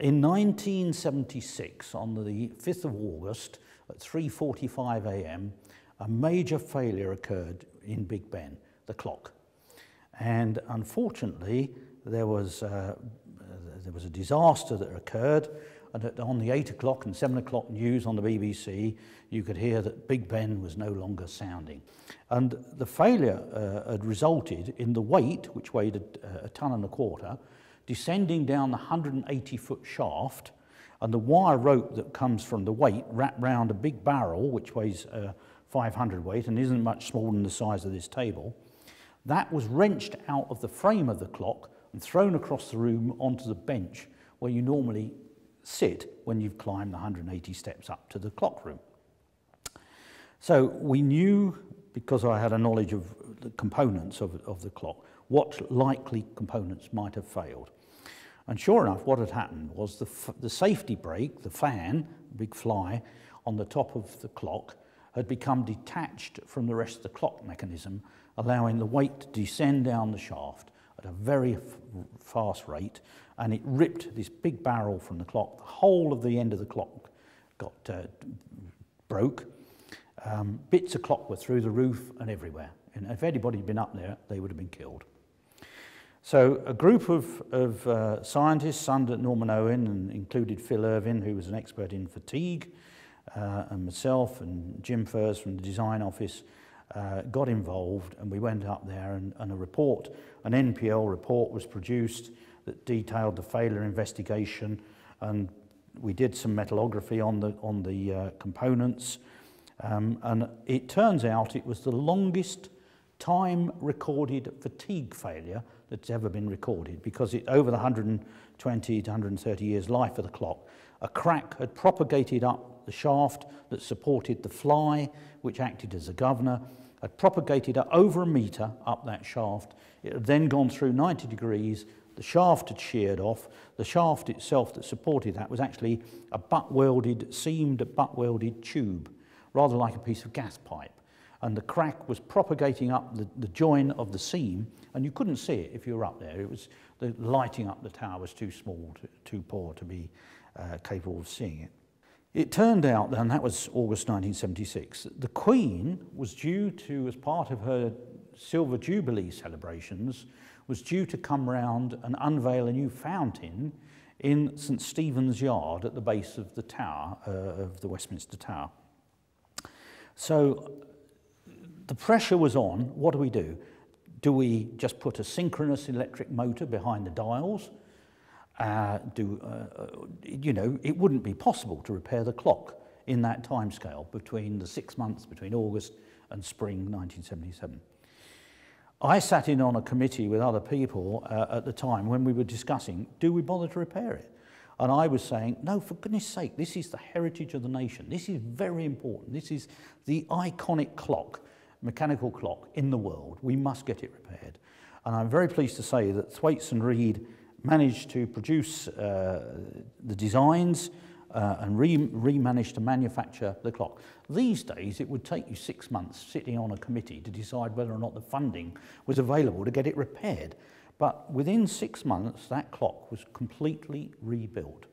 In 1976, on the 5th of August at 3.45 a.m., a major failure occurred in Big Ben, the clock. And unfortunately, there was, uh, there was a disaster that occurred and on the 8 o'clock and 7 o'clock news on the BBC, you could hear that Big Ben was no longer sounding. And the failure uh, had resulted in the weight, which weighed a, a ton and a quarter, descending down the 180 foot shaft, and the wire rope that comes from the weight wrapped round a big barrel, which weighs uh, 500 weight and isn't much smaller than the size of this table. That was wrenched out of the frame of the clock and thrown across the room onto the bench where you normally sit when you've climbed the 180 steps up to the clock room. So we knew, because I had a knowledge of the components of, of the clock, what likely components might have failed. And sure enough, what had happened was the, the safety brake, the fan, big fly, on the top of the clock had become detached from the rest of the clock mechanism, allowing the weight to descend down the shaft at a very fast rate and it ripped this big barrel from the clock. The whole of the end of the clock got uh, broke. Um, bits of clock were through the roof and everywhere. And if anybody had been up there, they would have been killed. So a group of, of uh, scientists under Norman Owen and included Phil Irvin, who was an expert in fatigue, uh, and myself and Jim Furse from the design office uh, got involved and we went up there and, and a report, an NPL report was produced that detailed the failure investigation and we did some metallography on the, on the uh, components. Um, and it turns out it was the longest time recorded fatigue failure that's ever been recorded because it, over the 120 to 130 years life of the clock, a crack had propagated up the shaft that supported the fly, which acted as a governor, had propagated over a metre up that shaft. It had then gone through 90 degrees the shaft had sheared off. The shaft itself that supported that was actually a butt-welded, seamed butt-welded tube, rather like a piece of gas pipe. And the crack was propagating up the, the join of the seam, and you couldn't see it if you were up there. It was the lighting up the tower was too small, to, too poor to be uh, capable of seeing it. It turned out, and that was August 1976, the Queen was due to, as part of her Silver Jubilee celebrations, was due to come round and unveil a new fountain in St Stephen's Yard at the base of the tower, uh, of the Westminster Tower. So the pressure was on. What do we do? Do we just put a synchronous electric motor behind the dials? Uh, do, uh, uh you know, it wouldn't be possible to repair the clock in that time scale between the six months between August and spring 1977. I sat in on a committee with other people uh, at the time when we were discussing, do we bother to repair it? And I was saying, no, for goodness sake, this is the heritage of the nation. This is very important. This is the iconic clock, mechanical clock in the world. We must get it repaired. And I'm very pleased to say that Thwaites and Reed managed to produce uh, the designs uh, and re, re managed to manufacture the clock. These days, it would take you six months sitting on a committee to decide whether or not the funding was available to get it repaired. But within six months, that clock was completely rebuilt.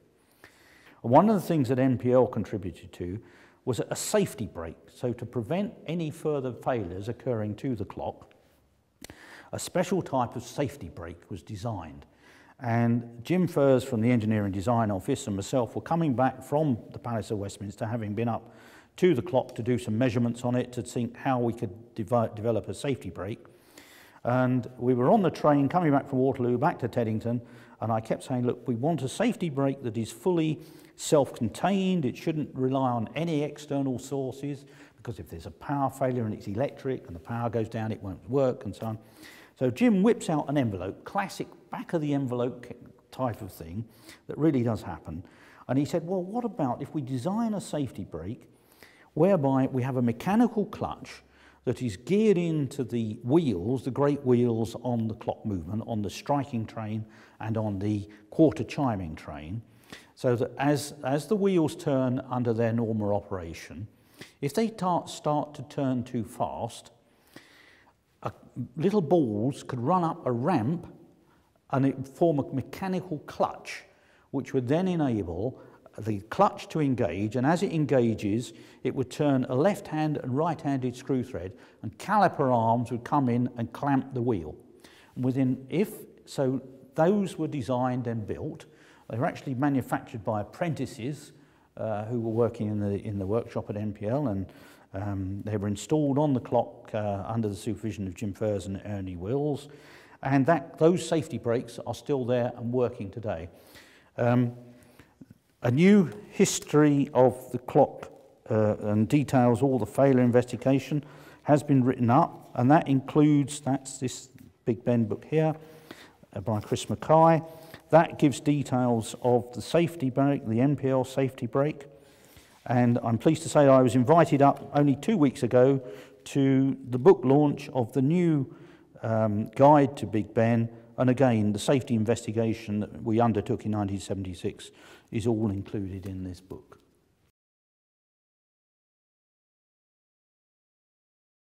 One of the things that NPL contributed to was a safety brake. So to prevent any further failures occurring to the clock, a special type of safety brake was designed. And Jim Furse from the Engineering Design Office and myself were coming back from the Palace of Westminster, having been up to the clock to do some measurements on it to think how we could de develop a safety brake. And we were on the train coming back from Waterloo back to Teddington, and I kept saying, look, we want a safety brake that is fully self-contained. It shouldn't rely on any external sources, because if there's a power failure and it's electric and the power goes down, it won't work, and so on. So Jim whips out an envelope, classic back of the envelope type of thing that really does happen. And he said, well, what about if we design a safety brake whereby we have a mechanical clutch that is geared into the wheels, the great wheels on the clock movement, on the striking train and on the quarter chiming train, so that as, as the wheels turn under their normal operation, if they start to turn too fast, little balls could run up a ramp and form a mechanical clutch which would then enable the clutch to engage, and as it engages, it would turn a left-hand and right-handed screw thread, and caliper arms would come in and clamp the wheel. And within, if so, those were designed and built. They were actually manufactured by apprentices uh, who were working in the in the workshop at NPL, and um, they were installed on the clock uh, under the supervision of Jim Furse and Ernie Wills, and that those safety brakes are still there and working today. Um, a new history of the clock uh, and details all the failure investigation has been written up, and that includes, that's this Big Ben book here uh, by Chris McKay. That gives details of the safety brake, the NPL safety brake, and I'm pleased to say I was invited up only two weeks ago to the book launch of the new um, guide to Big Ben, And again, the safety investigation that we undertook in 1976 is all included in this book.